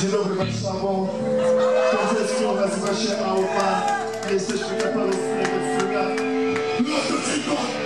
Dzień dobry Warszawo. Ten zespół nazywa się Alfa. Jesteśmy kapelą z Struga. No to tylko!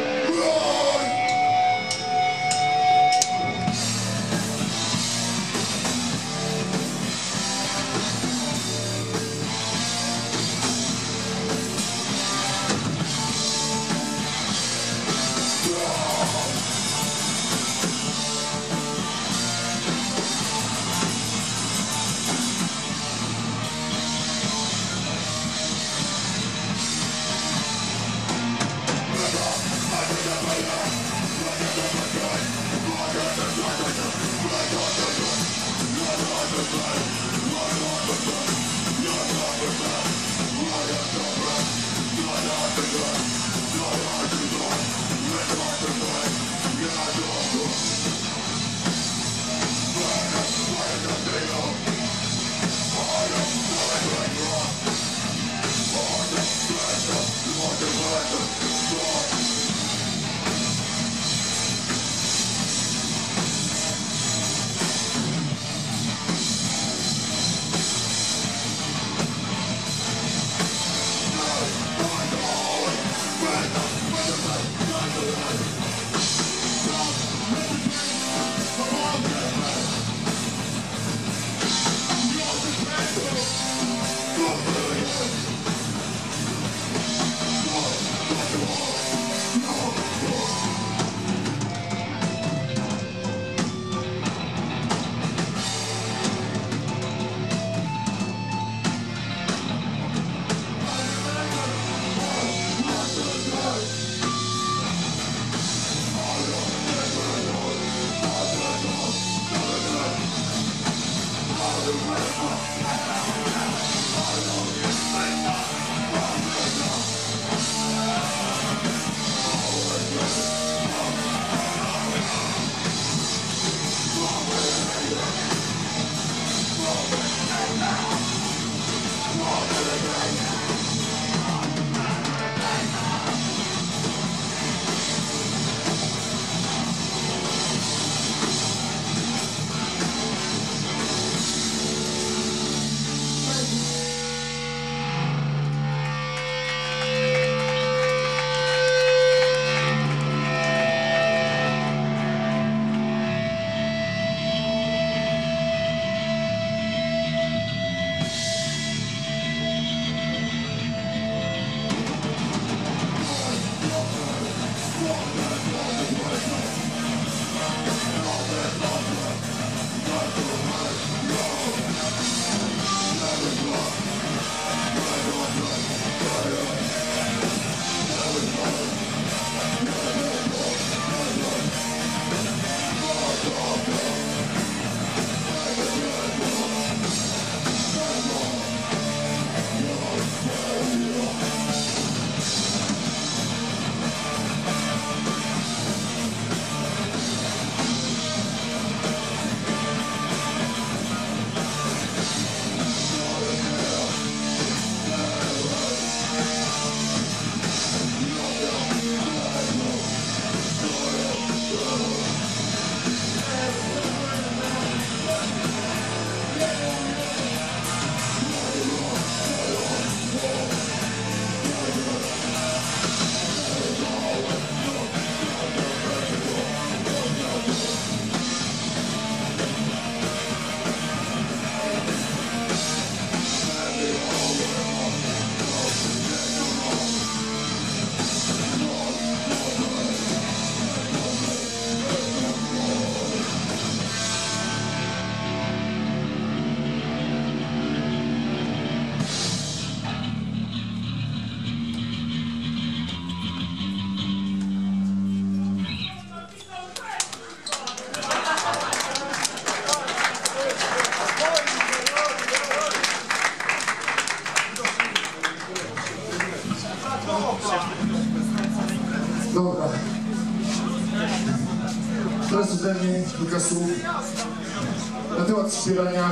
Na temat wspierania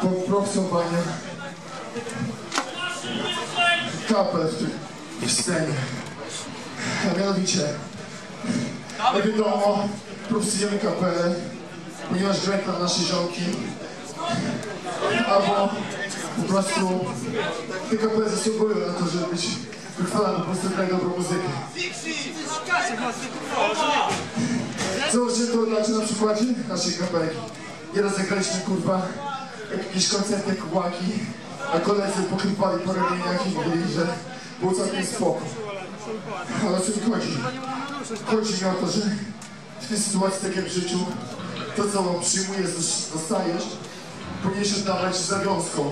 po profesjonowanie kapel w, tym- scenie. A mianowicie, jak wiadomo, profesjonujemy kapelę, ponieważ grają tam nasze ziomki. albo po prostu te kapele zasługują na to, żeby być wychwalane, po prostu dobrą muzykę. Zobaczcie to znaczy na przykładzie naszej kapelki. Nieraz zagraliśmy kurwa jakiś koncert jak łaki, a koledzy pochypali po ramieniach i mówili, że było całkiem spoko. Ale o co mi chodzi? Chodzi mi o to, że w tej sytuacji, tak jak w życiu, to co przyjmujesz, dostajesz, powinieneś oddawać zawiązką.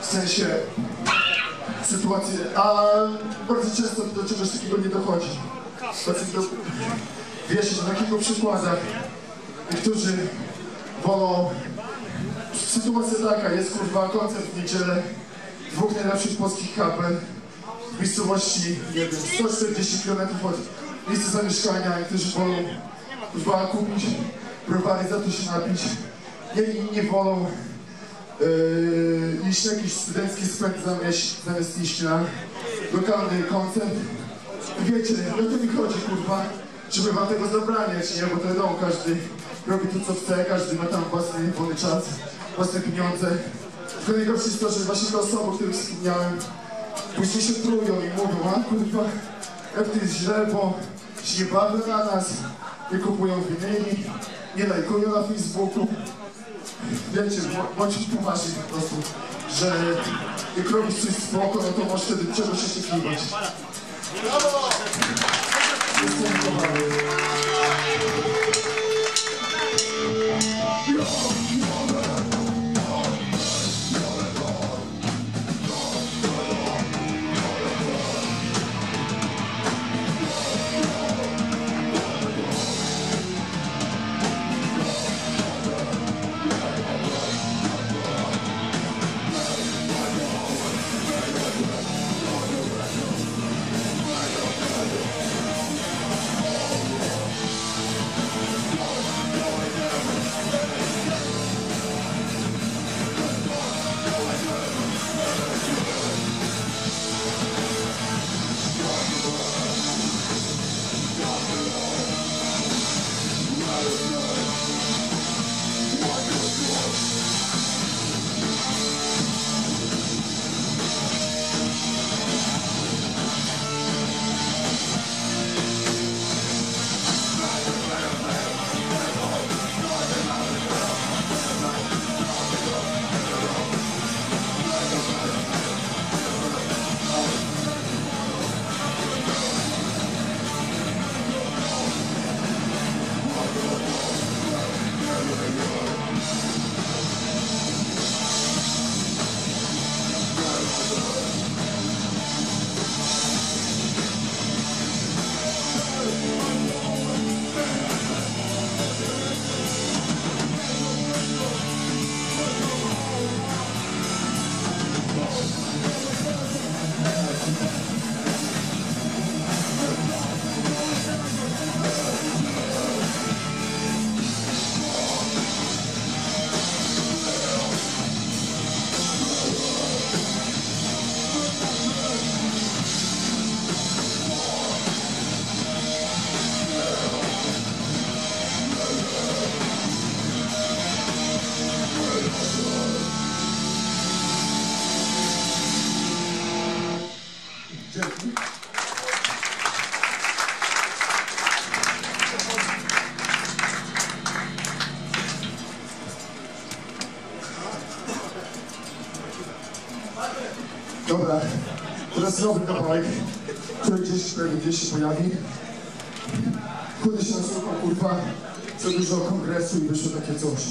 W sensie sytuację, a bardzo często do czegoś takiego nie dochodzi. Do, wiesz, na kilku przykładach niektórzy wolą sytuacja taka, jest kurwa koncert w niedzielę dwóch najlepszych polskich kapel w miejscowości, nie wiem, 140 km od miejsca zamieszkania, niektórzy wolą kurwa kupić browary, za to się napić. Nie, inni nie wolą yy, iść jakiś studencki spęd zamiast, zamiast iść na lokalny koncert. Wiecie, o to mi chodzi, kurwa, żeby wam tego zabraniać, nie? Bo to wiadomo, każdy robi to, co chce, każdy ma tam własny wolny czas, własne pieniądze. Tylko najgorsze jest to, że właśnie te osoby, o których wspomniałem, później się trują i mówią, a kurwa, jak to jest źle, bo się nie bawią na nas, nie kupują winyli, nie lajkują na Facebooku. Wiecie, bą- bądźcie poważni po prostu, że jak robisz coś spoko, no to masz wtedy czegoś oczekiwać. Jestem 頑張れ。Dobra, teraz nowy kawałek, który gdzieś gdzieś się pojawi. Chudy się nasłuchał, kurwa, za dużo kongresu i wyszło takie coś.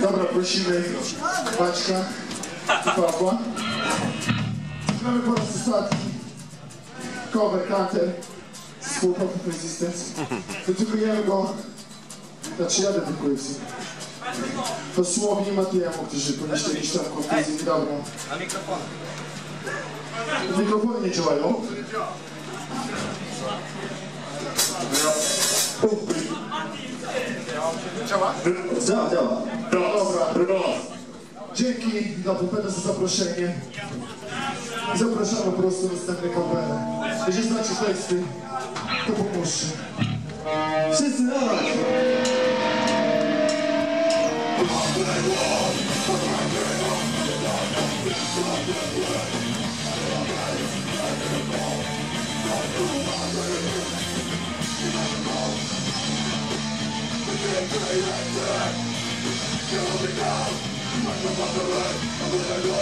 Dobra, prosimy Maćka i Pawła. Mamy po raz ostatni cover Hunter z Profit Resistance. Dedykujemy go, znaczy ja dedykuję w sumie. Dosłownie Matiemu, którzy ponieśli jakieś tam kontuzje niedawno. Na mikrofon. Mikrofony nie działają. Działa? Działa, działa. Dobra. Dzięki dla Pupeda za zaproszenie. Zapraszamy po prostu na następne kapele. Jeżeli znacie teksty, to pomóżcie. Wszyscy Kill the cows, smash them up the leg,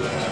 Yeah.